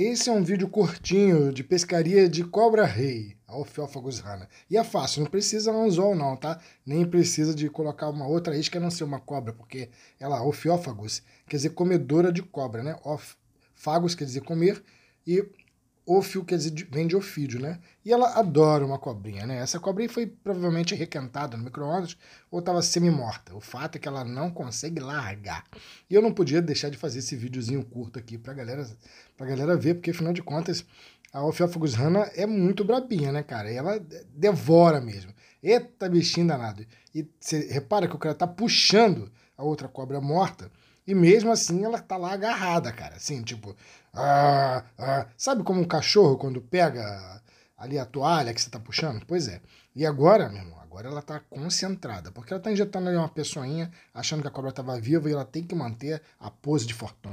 Esse é um vídeo curtinho de pescaria de cobra-rei, a Ophiophagus rana. E é fácil, não precisa anzol não, tá? Nem precisa de colocar uma outra isca a não ser uma cobra, porque ela, Ophiophagus, quer dizer comedora de cobra, né? Ophagus quer dizer comer e Ófio quer dizer, vem de ofídio, né? E ela adora uma cobrinha, né? Essa cobrinha foi provavelmente requentada no micro-ondas ou estava semi-morta. O fato é que ela não consegue largar. E eu não podia deixar de fazer esse videozinho curto aqui pra galera, pra galera ver, porque afinal de contas a Ophiophagus rana é muito brabinha, né, cara? E ela devora mesmo. Eita bichinho danado. E você repara que o cara tá puxando a outra cobra morta e mesmo assim ela tá lá agarrada, cara. Assim, tipo. Ah, ah. Sabe como um cachorro quando pega ali a toalha que você tá puxando? Pois é. E agora, meu irmão, agora ela tá concentrada. Porque ela tá injetando ali uma pessoinha, achando que a cobra tava viva e ela tem que manter a pose de fortuna.